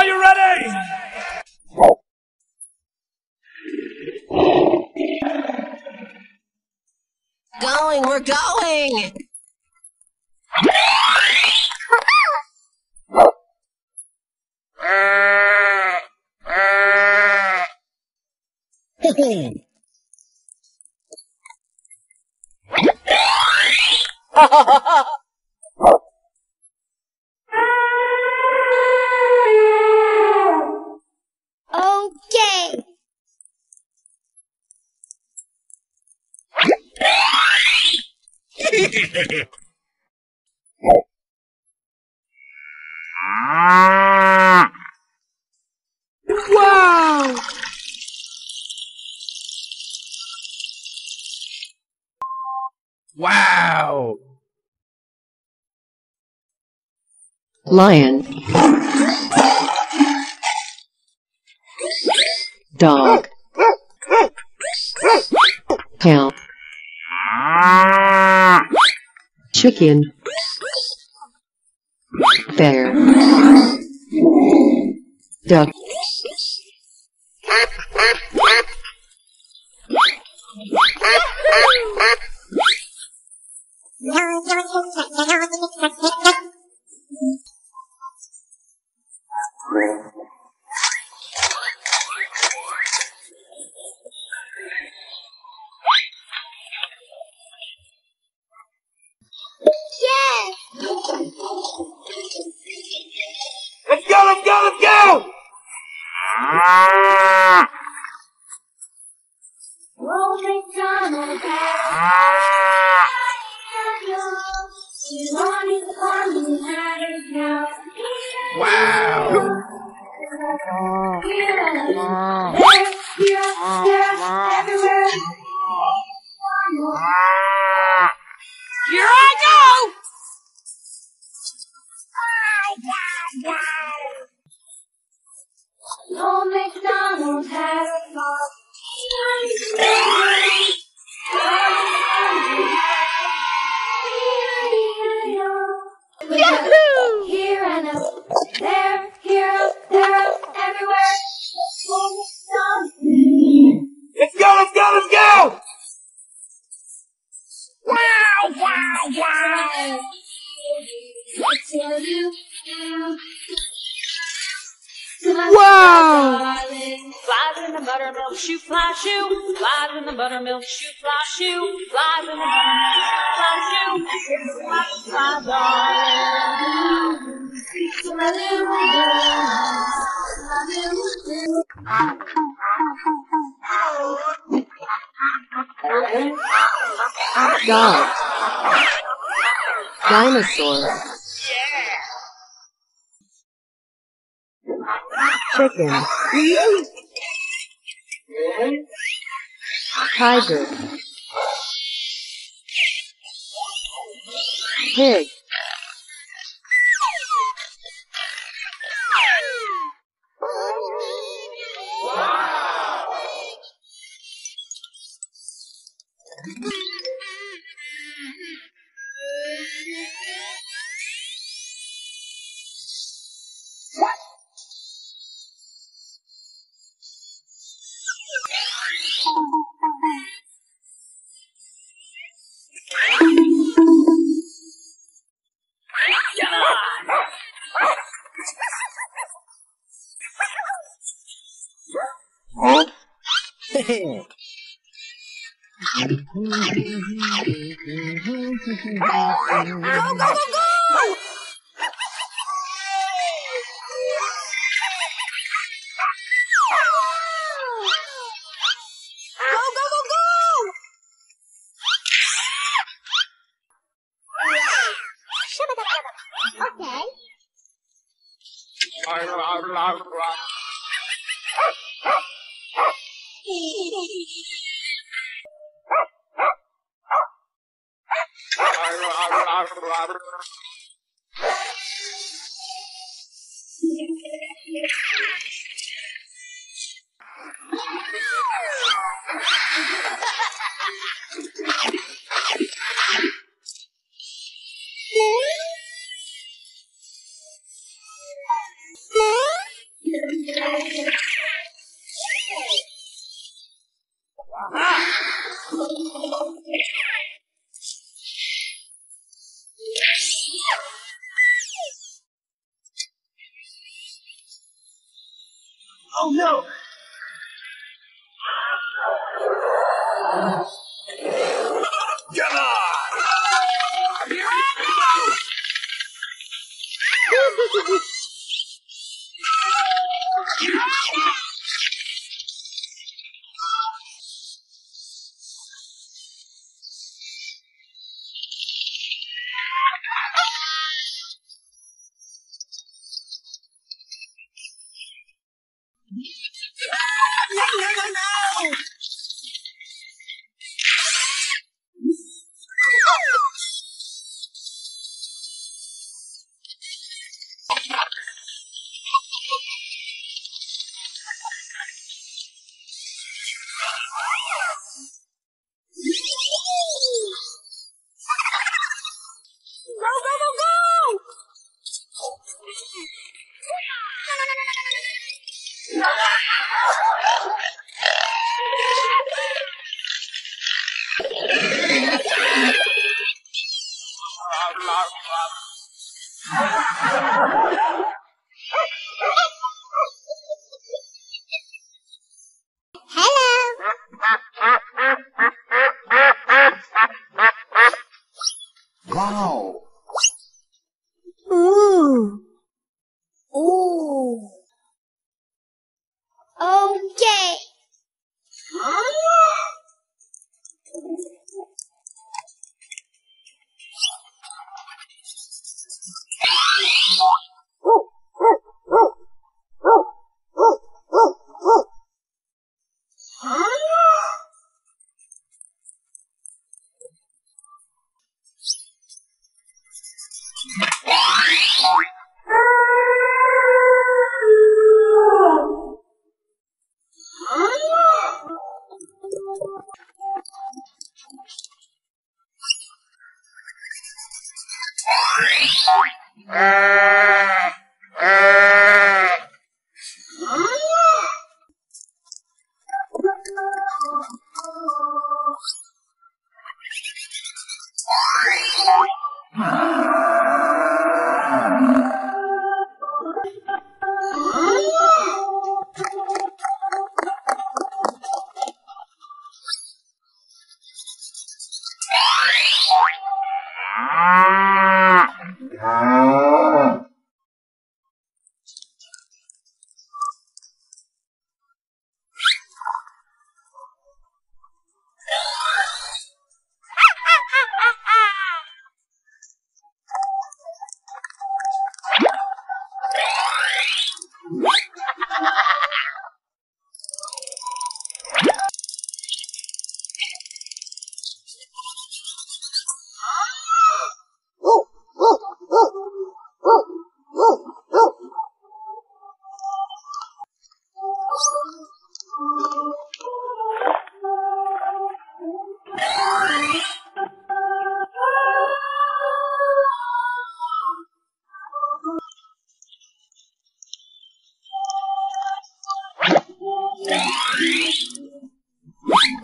Are you ready? Going, we're going! Okay. Lion. Dog. Cow. Chicken. Bear. Duck. She's on his farm and he had her cow. Wow! Dog. Dinosaur. chicken, tiger, pig, Okay. 哈哈哈哈哈！Go,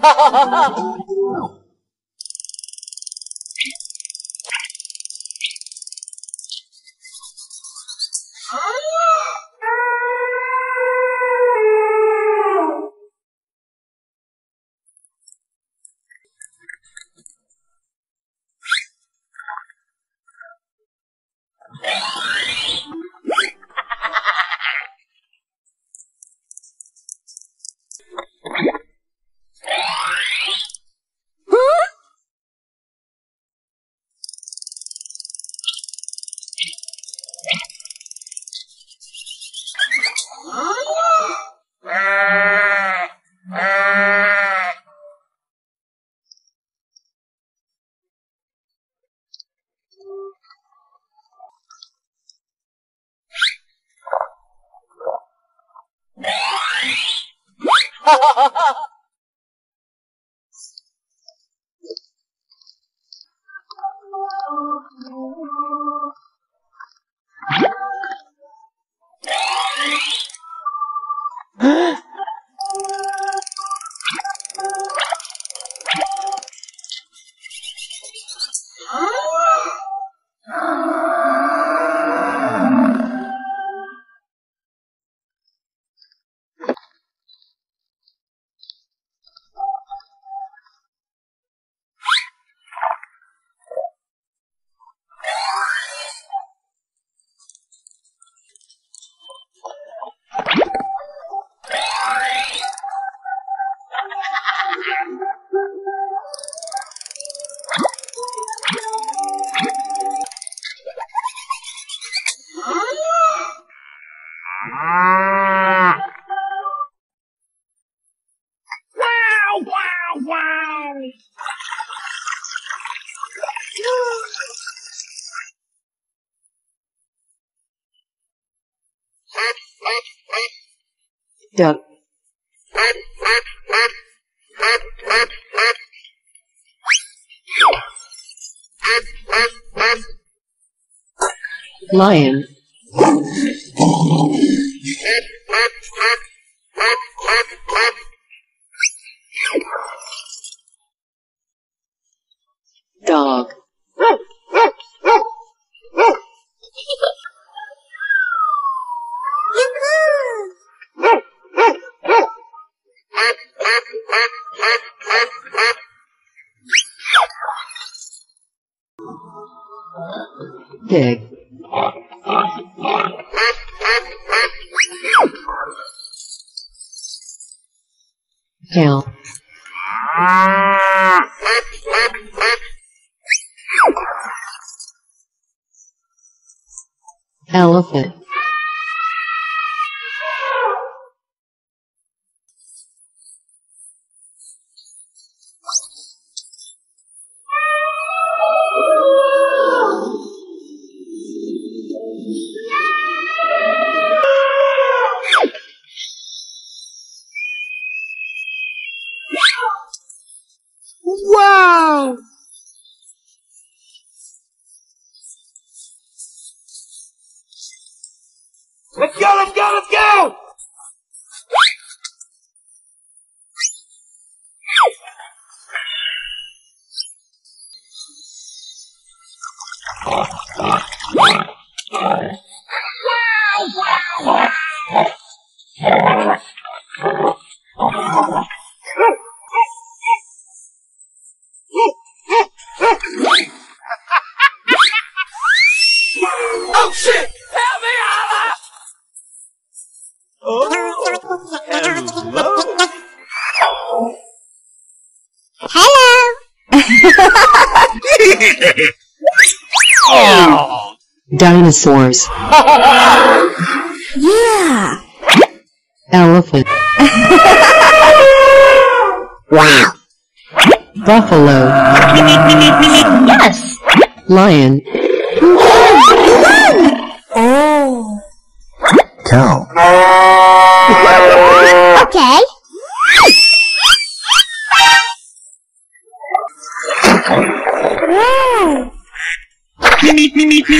Ha ha ha ha! Duck, lion, pig, Ah, ah. Dinosaurs, Yeah! elephant, Wow! buffalo, Yes! lion,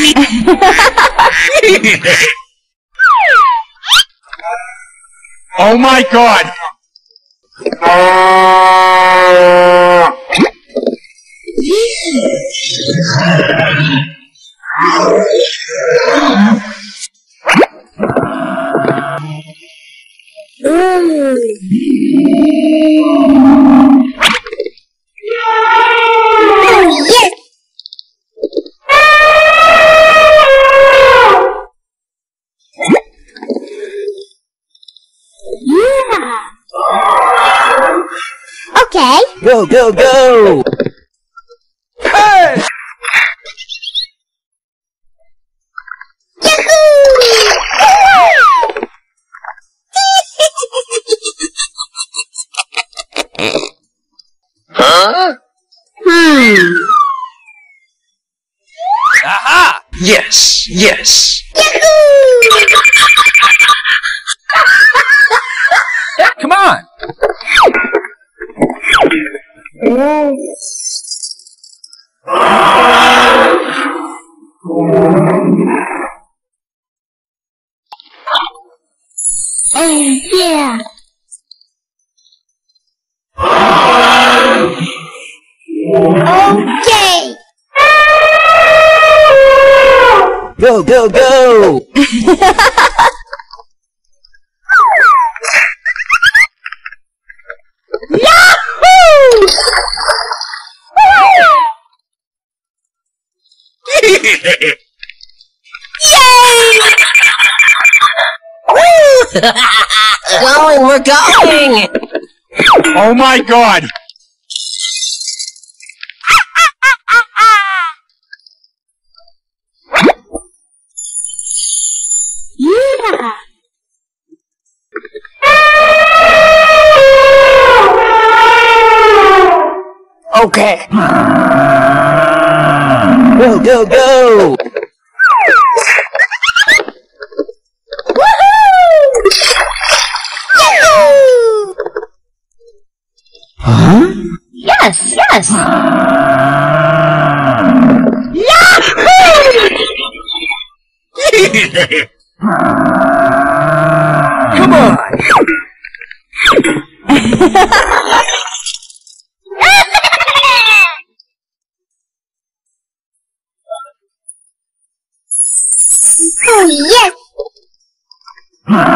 oh my god! Go, go, go! Hey! Yahoo! Huh? hmm. Aha! Yes, yes. Oh, yeah. Okay. Go, go, go! Yahoo! going, we're going! oh my god! Yeah. Okay. Go, go, go! Oh,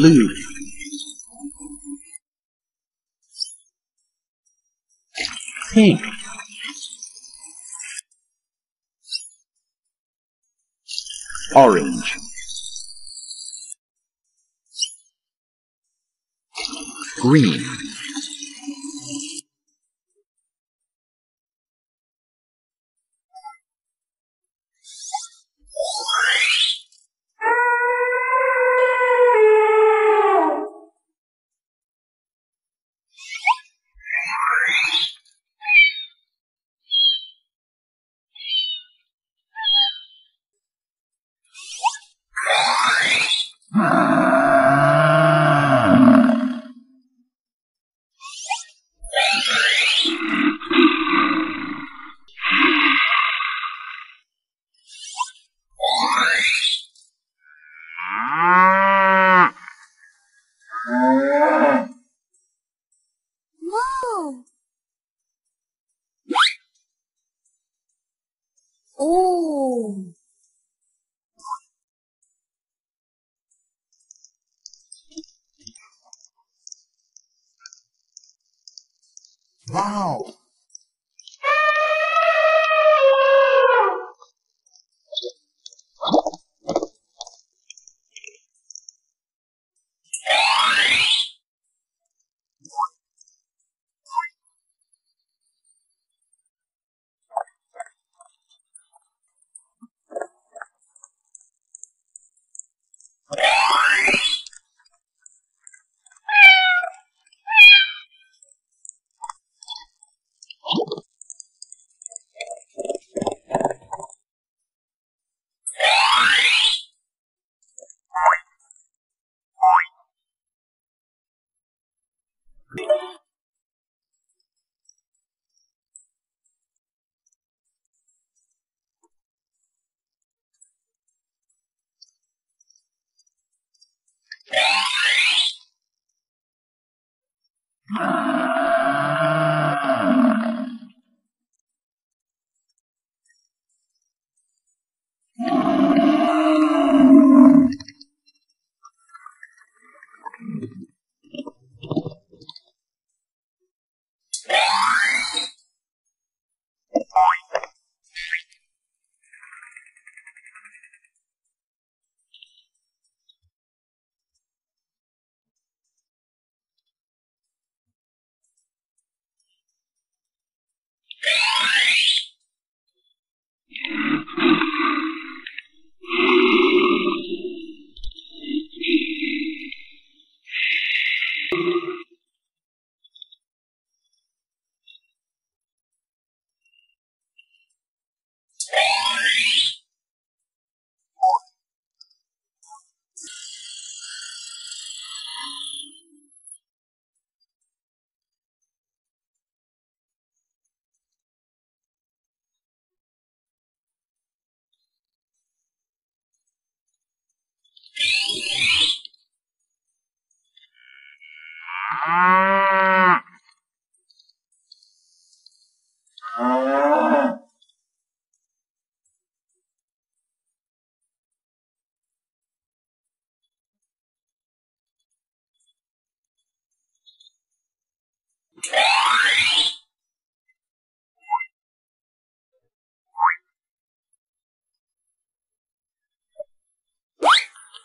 Blue. Pink. Orange. Green. Wow.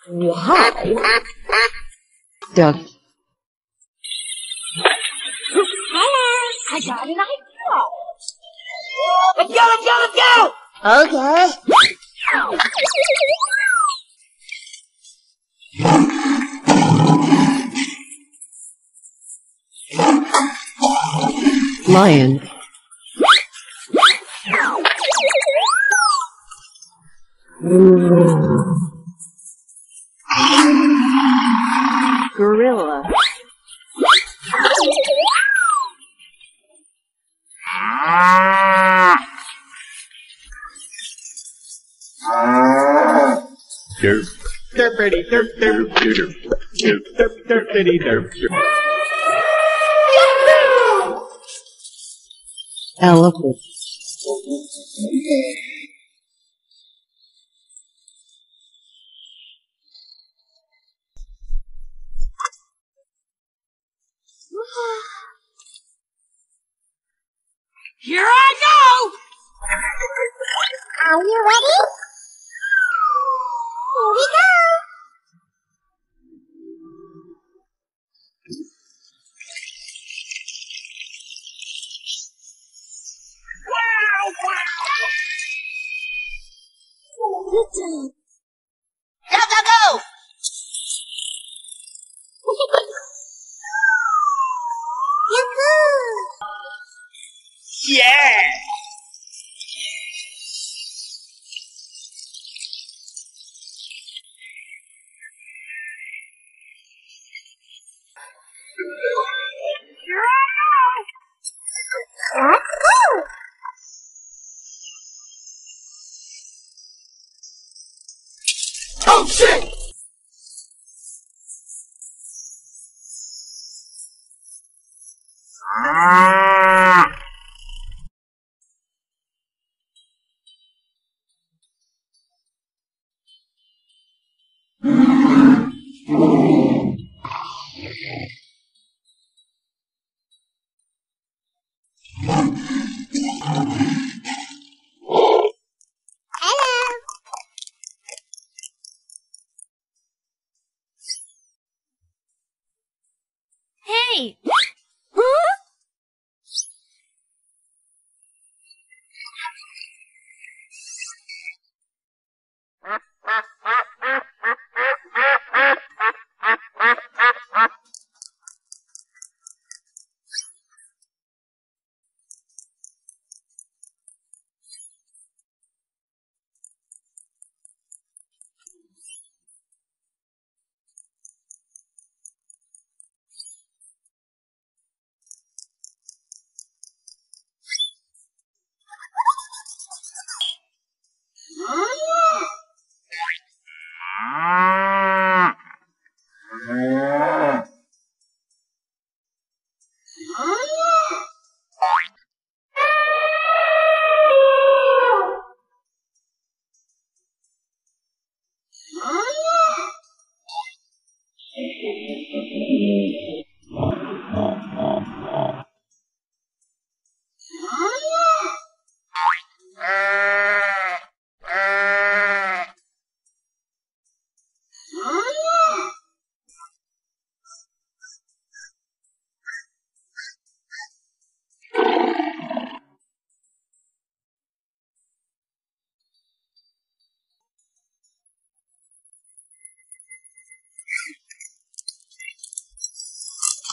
Duck. I got an idea. Let's go, let's go, let's go! Okay. Lion. Gorilla. Derp. Derpity derp derp derp. Derp derp derpity derp derp. Elephant. Here I go! Are you ready? 啊。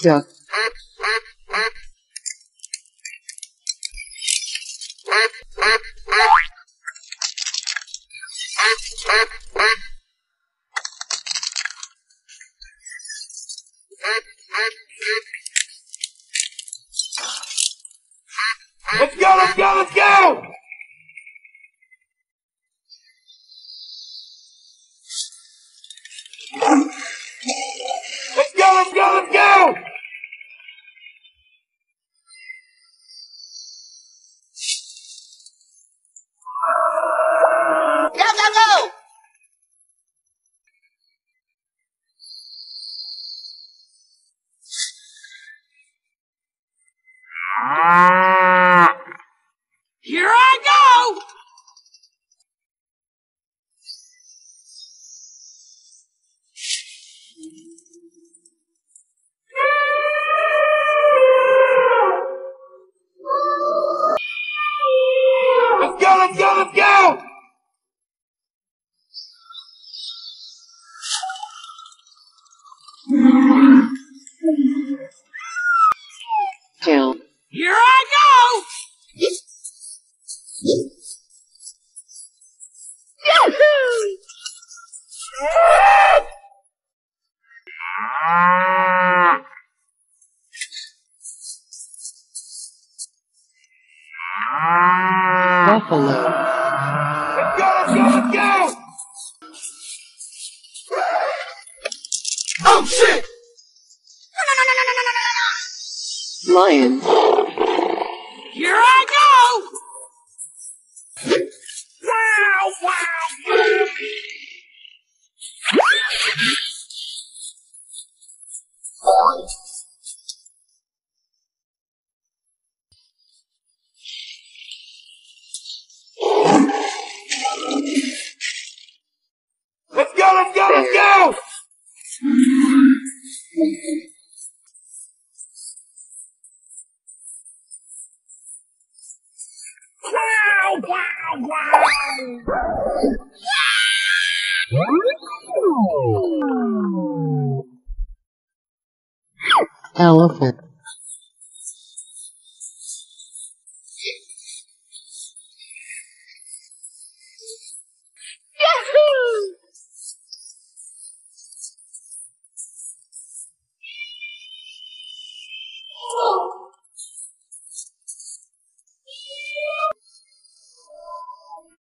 Duck, Let's go, let's go, let's go!